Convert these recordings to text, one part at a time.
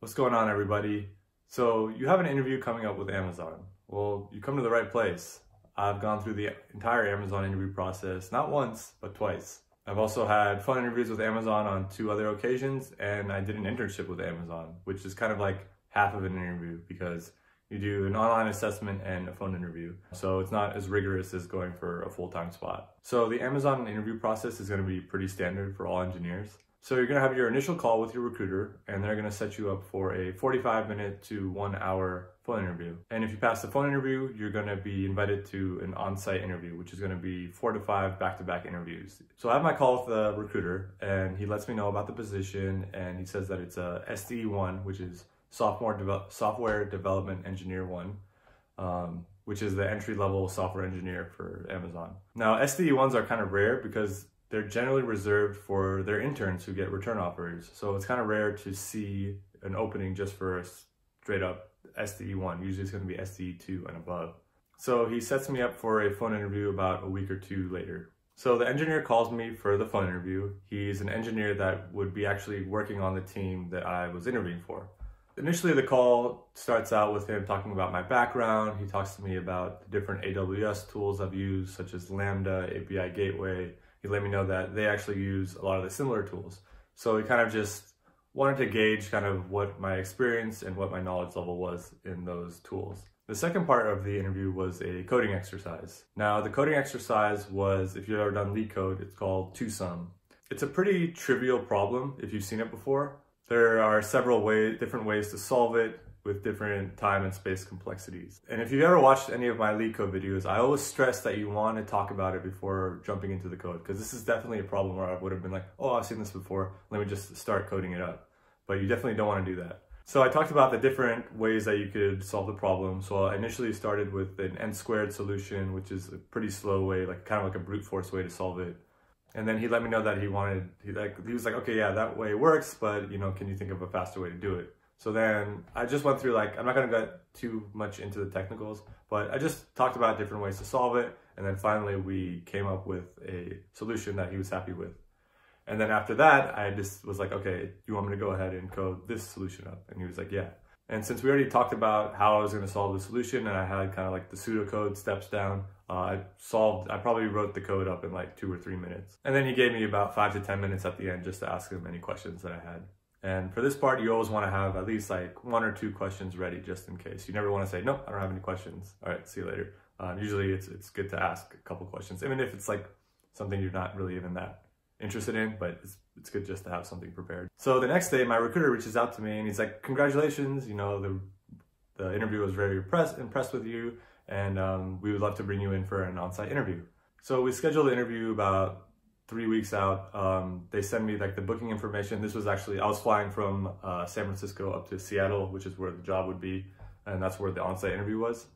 What's going on, everybody? So, you have an interview coming up with Amazon. Well, you come to the right place. I've gone through the entire Amazon interview process, not once, but twice. I've also had fun interviews with Amazon on two other occasions, and I did an internship with Amazon, which is kind of like half of an interview because you do an online assessment and a phone interview. So it's not as rigorous as going for a full-time spot. So the Amazon interview process is going to be pretty standard for all engineers. So you're going to have your initial call with your recruiter and they're going to set you up for a 45 minute to one hour phone interview. And if you pass the phone interview, you're going to be invited to an on-site interview, which is going to be four to five back-to-back interviews. So I have my call with the recruiter and he lets me know about the position and he says that it's a SDE1, which is sophomore software development engineer one. Um, which is the entry level software engineer for Amazon. Now, SDE ones are kind of rare because they're generally reserved for their interns who get return offers. So it's kind of rare to see an opening just for a straight up SDE1. Usually it's going to be SDE2 and above. So he sets me up for a phone interview about a week or two later. So the engineer calls me for the phone interview. He's an engineer that would be actually working on the team that I was interviewing for. Initially, the call starts out with him talking about my background. He talks to me about the different AWS tools I've used, such as Lambda, API Gateway, he let me know that they actually use a lot of the similar tools. So he kind of just wanted to gauge kind of what my experience and what my knowledge level was in those tools. The second part of the interview was a coding exercise. Now, the coding exercise was, if you've ever done LeetCode, it's called twosum. It's a pretty trivial problem if you've seen it before. There are several ways, different ways to solve it with different time and space complexities. And if you've ever watched any of my LeetCode videos, I always stress that you want to talk about it before jumping into the code, because this is definitely a problem where I would have been like, oh, I've seen this before, let me just start coding it up. But you definitely don't want to do that. So I talked about the different ways that you could solve the problem. So I initially started with an n squared solution, which is a pretty slow way, like kind of like a brute force way to solve it. And then he let me know that he wanted, he like, he was like, okay, yeah, that way works, but you know, can you think of a faster way to do it? So then I just went through like, I'm not gonna get too much into the technicals, but I just talked about different ways to solve it. And then finally we came up with a solution that he was happy with. And then after that, I just was like, okay, you want me to go ahead and code this solution up? And he was like, yeah. And since we already talked about how I was to solve the solution and I had kind of like the pseudocode steps down, uh, I solved, I probably wrote the code up in like two or three minutes. And then he gave me about five to 10 minutes at the end just to ask him any questions that I had. And for this part, you always want to have at least like one or two questions ready just in case. You never want to say, nope, I don't have any questions. All right, see you later. Um, usually it's, it's good to ask a couple questions, even if it's like something you're not really even that interested in, but it's, it's good just to have something prepared. So the next day, my recruiter reaches out to me and he's like, congratulations, you know, the, the interview was very impressed, impressed with you and um, we would love to bring you in for an on-site interview. So we scheduled the interview about three weeks out, um, they send me like the booking information. This was actually, I was flying from uh, San Francisco up to Seattle, which is where the job would be. And that's where the on-site interview was.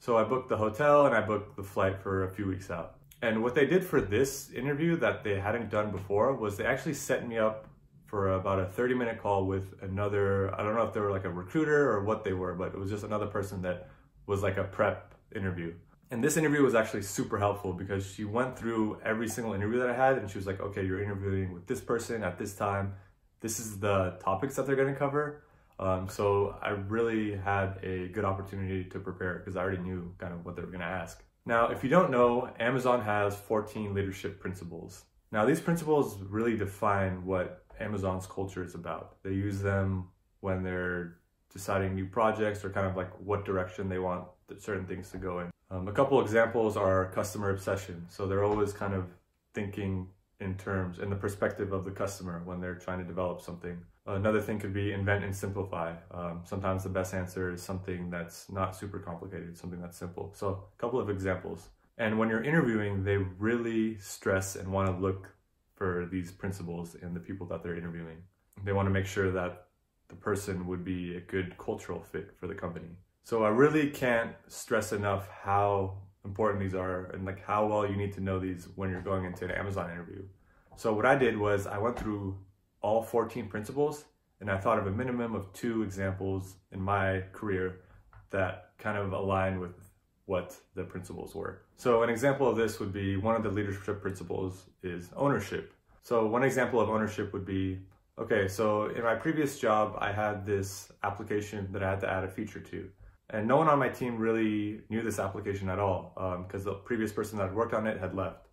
So I booked the hotel and I booked the flight for a few weeks out. And what they did for this interview that they hadn't done before was they actually set me up for about a 30 minute call with another, I don't know if they were like a recruiter or what they were, but it was just another person that was like a prep interview. And this interview was actually super helpful because she went through every single interview that I had and she was like, okay, you're interviewing with this person at this time. This is the topics that they're going to cover. Um, so I really had a good opportunity to prepare because I already knew kind of what they were going to ask. Now, if you don't know, Amazon has 14 leadership principles. Now, these principles really define what Amazon's culture is about. They use them when they're deciding new projects or kind of like what direction they want certain things to go in. Um, a couple examples are customer obsession. So they're always kind of thinking in terms, in the perspective of the customer when they're trying to develop something. Another thing could be invent and simplify. Um, sometimes the best answer is something that's not super complicated, something that's simple. So a couple of examples. And when you're interviewing, they really stress and want to look for these principles in the people that they're interviewing. They want to make sure that the person would be a good cultural fit for the company. So I really can't stress enough how important these are and like how well you need to know these when you're going into an Amazon interview. So what I did was I went through all 14 principles and I thought of a minimum of two examples in my career that kind of aligned with what the principles were. So an example of this would be one of the leadership principles is ownership. So one example of ownership would be Okay, so in my previous job, I had this application that I had to add a feature to. And no one on my team really knew this application at all because um, the previous person that had worked on it had left.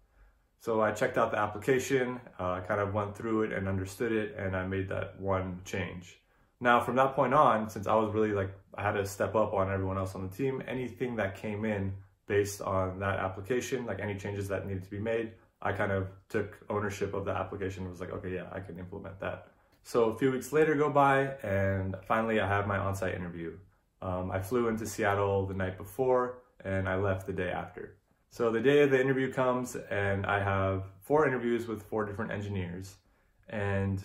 So I checked out the application, uh, kind of went through it and understood it, and I made that one change. Now, from that point on, since I was really like, I had to step up on everyone else on the team, anything that came in based on that application, like any changes that needed to be made, I kind of took ownership of the application was like, okay, yeah, I can implement that. So a few weeks later go by and finally I have my on-site interview. Um, I flew into Seattle the night before and I left the day after. So the day of the interview comes and I have four interviews with four different engineers. And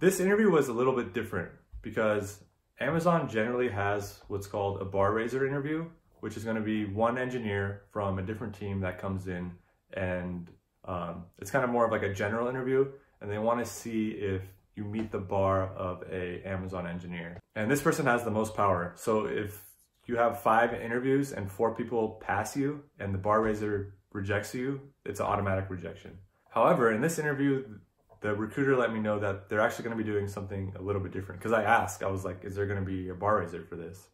this interview was a little bit different because Amazon generally has what's called a bar raiser interview, which is going to be one engineer from a different team that comes in and um, it's kind of more of like a general interview and they want to see if you meet the bar of a Amazon engineer. And this person has the most power. So if you have five interviews and four people pass you and the bar raiser rejects you, it's an automatic rejection. However, in this interview, the recruiter let me know that they're actually going to be doing something a little bit different. Because I asked, I was like, is there going to be a bar raiser for this?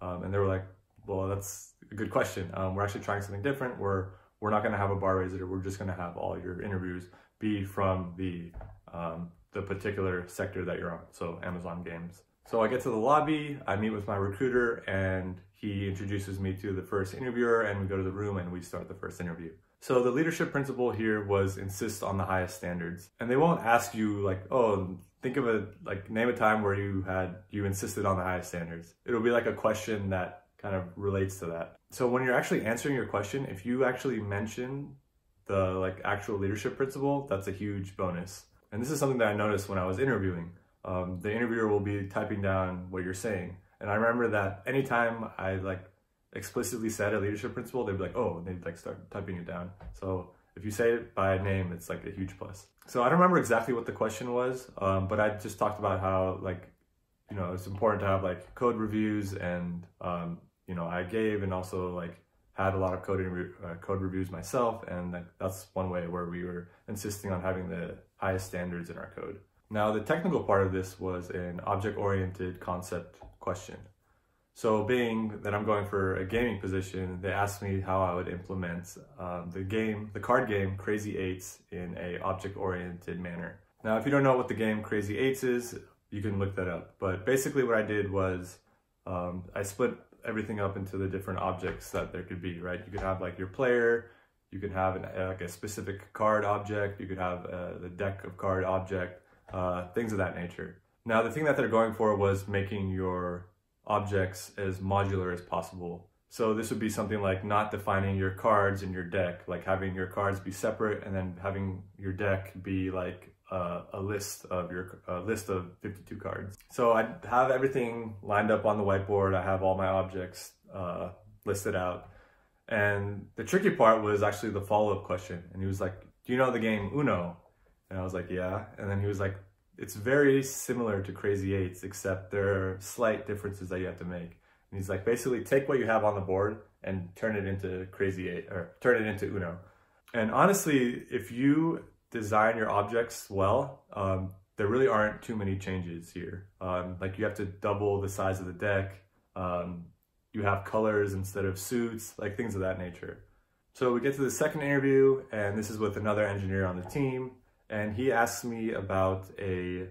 Um, and they were like, well, that's a good question. Um, we're actually trying something different. We're we're not going to have a bar raiser. We're just going to have all your interviews be from the um, the particular sector that you're on. So Amazon Games. So I get to the lobby, I meet with my recruiter, and he introduces me to the first interviewer, and we go to the room and we start the first interview. So the leadership principle here was insist on the highest standards. And they won't ask you like, oh, think of a, like name a time where you had, you insisted on the highest standards. It'll be like a question that kind of relates to that. So when you're actually answering your question, if you actually mention the like actual leadership principle, that's a huge bonus. And this is something that I noticed when I was interviewing. Um, the interviewer will be typing down what you're saying. And I remember that anytime I like explicitly said a leadership principle, they'd be like, oh, they'd like start typing it down. So if you say it by name, it's like a huge plus. So I don't remember exactly what the question was, um, but I just talked about how like, you know, it's important to have like code reviews and, um, you know, I gave and also like had a lot of coding uh, code reviews myself. And that's one way where we were insisting on having the highest standards in our code. Now, the technical part of this was an object-oriented concept question. So being that I'm going for a gaming position, they asked me how I would implement um, the game, the card game Crazy Eights in a object-oriented manner. Now, if you don't know what the game Crazy Eights is, you can look that up. But basically what I did was um, I split everything up into the different objects that there could be, right? You could have like your player, you could have an, like a specific card object, you could have uh, the deck of card object, uh, things of that nature. Now, the thing that they're going for was making your objects as modular as possible. So this would be something like not defining your cards in your deck, like having your cards be separate and then having your deck be like uh, a list of your a list of 52 cards. So I have everything lined up on the whiteboard. I have all my objects uh, listed out. And the tricky part was actually the follow-up question. And he was like, do you know the game Uno? And I was like, yeah. And then he was like, it's very similar to Crazy Eights, except there are slight differences that you have to make. And he's like, basically take what you have on the board and turn it into Crazy Eight, or turn it into Uno. And honestly, if you design your objects well, um, there really aren't too many changes here. Um, like you have to double the size of the deck. Um, you have colors instead of suits, like things of that nature. So we get to the second interview, and this is with another engineer on the team and he asked me about a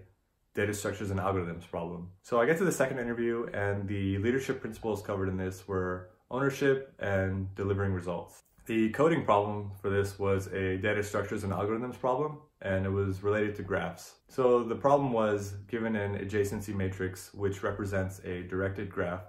data structures and algorithms problem. So I get to the second interview and the leadership principles covered in this were ownership and delivering results. The coding problem for this was a data structures and algorithms problem and it was related to graphs. So the problem was given an adjacency matrix which represents a directed graph,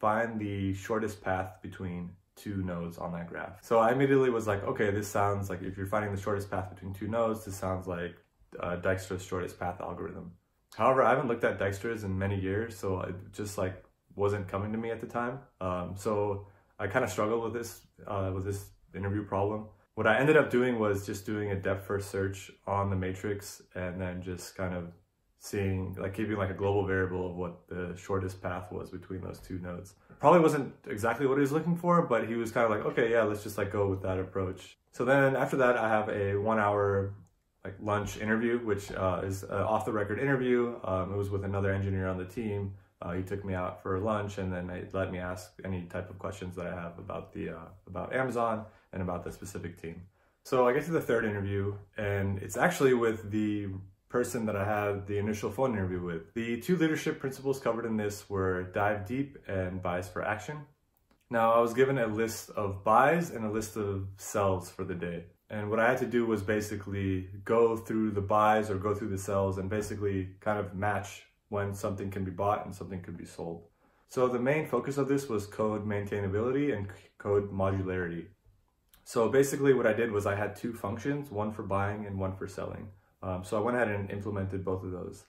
find the shortest path between two nodes on that graph. So I immediately was like, okay, this sounds like if you're finding the shortest path between two nodes, this sounds like uh, Dijkstra's shortest path algorithm. However, I haven't looked at Dijkstra's in many years, so it just like wasn't coming to me at the time. Um, so I kind of struggled with this uh, with this interview problem. What I ended up doing was just doing a depth first search on the matrix and then just kind of seeing like keeping like a global variable of what the shortest path was between those two nodes. Probably wasn't exactly what he was looking for, but he was kind of like, okay, yeah, let's just like go with that approach. So then after that, I have a one hour like lunch interview, which uh, is an off the record interview. Um, it was with another engineer on the team. Uh, he took me out for lunch and then he let me ask any type of questions that I have about the uh, about Amazon and about the specific team. So I get to the third interview and it's actually with the person that I had the initial phone interview with. The two leadership principles covered in this were dive deep and bias for action. Now I was given a list of buys and a list of sells for the day. And what I had to do was basically go through the buys or go through the sells and basically kind of match when something can be bought and something can be sold. So the main focus of this was code maintainability and code modularity. So basically what I did was I had two functions, one for buying and one for selling. Um, so I went ahead and implemented both of those.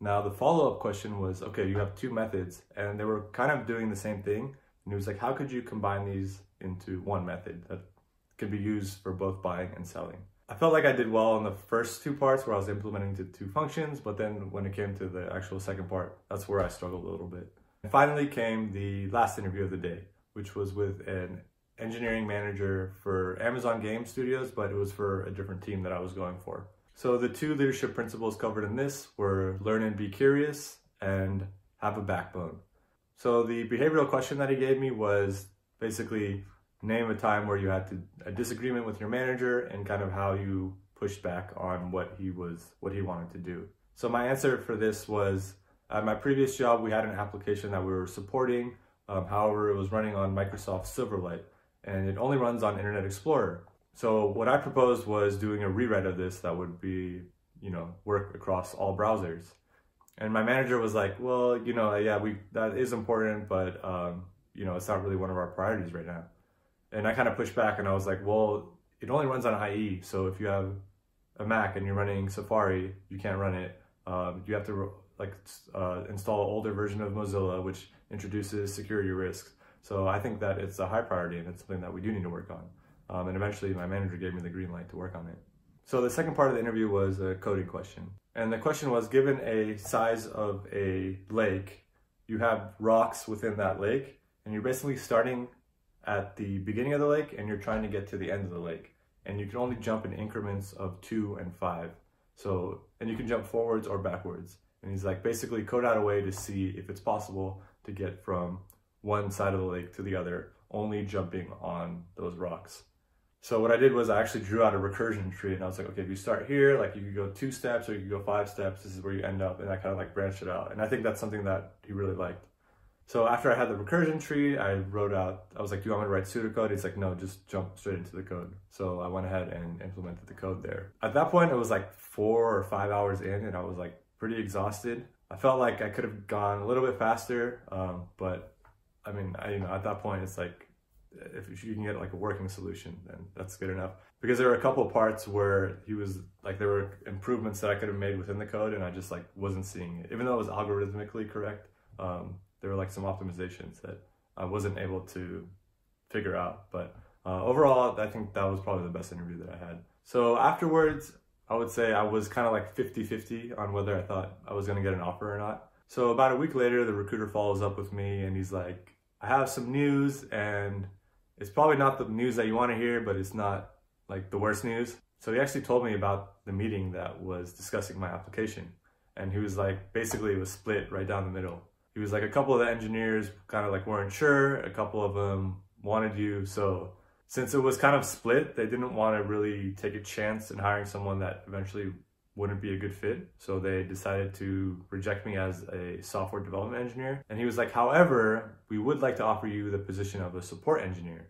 Now the follow-up question was, okay, you have two methods and they were kind of doing the same thing. And it was like, how could you combine these into one method that could be used for both buying and selling? I felt like I did well on the first two parts where I was implementing the two functions, but then when it came to the actual second part, that's where I struggled a little bit. And finally came the last interview of the day, which was with an engineering manager for Amazon Game Studios, but it was for a different team that I was going for. So the two leadership principles covered in this were learn and be curious and have a backbone. So the behavioral question that he gave me was basically name a time where you had to, a disagreement with your manager and kind of how you pushed back on what he was what he wanted to do. So my answer for this was at my previous job we had an application that we were supporting. Um, however, it was running on Microsoft Silverlight and it only runs on Internet Explorer. So what I proposed was doing a rewrite of this that would be, you know, work across all browsers. And my manager was like, well, you know, yeah, we that is important, but um, you know, it's not really one of our priorities right now. And I kind of pushed back and I was like, well, it only runs on IE. So if you have a Mac and you're running Safari, you can't run it. Um, you have to like uh, install an older version of Mozilla, which introduces security risks. So I think that it's a high priority and it's something that we do need to work on. Um, and eventually my manager gave me the green light to work on it. So the second part of the interview was a coding question. And the question was, given a size of a lake, you have rocks within that lake, and you're basically starting at the beginning of the lake and you're trying to get to the end of the lake. And you can only jump in increments of two and five. So, and you can jump forwards or backwards. And he's like, basically code out a way to see if it's possible to get from one side of the lake to the other, only jumping on those rocks. So what I did was I actually drew out a recursion tree and I was like, okay, if you start here, like you could go two steps or you could go five steps, this is where you end up. And I kind of like branched it out. And I think that's something that he really liked. So after I had the recursion tree, I wrote out, I was like, do you want me to write pseudocode? He's like, no, just jump straight into the code. So I went ahead and implemented the code there. At that point, it was like four or five hours in and I was like pretty exhausted. I felt like I could have gone a little bit faster, um, but I mean, I, you know, at that point, it's like if you can get like a working solution, then that's good enough. Because there were a couple parts where he was like there were improvements that I could have made within the code, and I just like wasn't seeing it. Even though it was algorithmically correct, um, there were like some optimizations that I wasn't able to figure out. But uh, overall, I think that was probably the best interview that I had. So afterwards, I would say I was kind of like 50-50 on whether I thought I was going to get an offer or not. So about a week later, the recruiter follows up with me and he's like, I have some news and it's probably not the news that you want to hear, but it's not like the worst news. So he actually told me about the meeting that was discussing my application. And he was like, basically it was split right down the middle. He was like, a couple of the engineers kind of like weren't sure. A couple of them wanted you. So since it was kind of split, they didn't want to really take a chance in hiring someone that eventually wouldn't be a good fit. So they decided to reject me as a software development engineer. And he was like, however, we would like to offer you the position of a support engineer.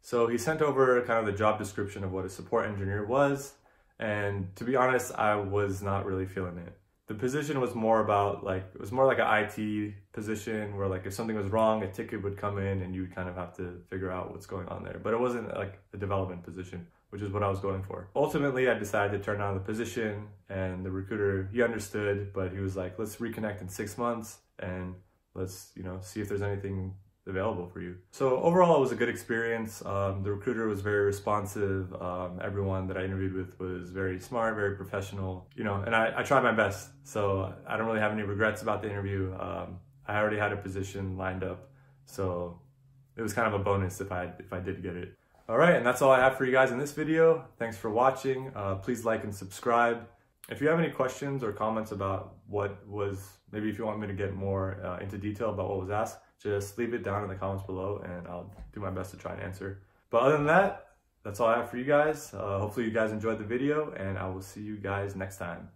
So he sent over kind of the job description of what a support engineer was. And to be honest, I was not really feeling it. The position was more about like, it was more like an IT position where like if something was wrong, a ticket would come in and you would kind of have to figure out what's going on there. But it wasn't like a development position which is what I was going for. Ultimately, I decided to turn down the position and the recruiter, he understood, but he was like, let's reconnect in six months and let's, you know, see if there's anything available for you. So overall, it was a good experience. Um, the recruiter was very responsive. Um, everyone that I interviewed with was very smart, very professional, you know, and I, I tried my best. So I don't really have any regrets about the interview. Um, I already had a position lined up. So it was kind of a bonus if I, if I did get it. All right, and that's all I have for you guys in this video. Thanks for watching. Uh, please like and subscribe. If you have any questions or comments about what was, maybe if you want me to get more uh, into detail about what was asked, just leave it down in the comments below and I'll do my best to try and answer. But other than that, that's all I have for you guys. Uh, hopefully you guys enjoyed the video and I will see you guys next time.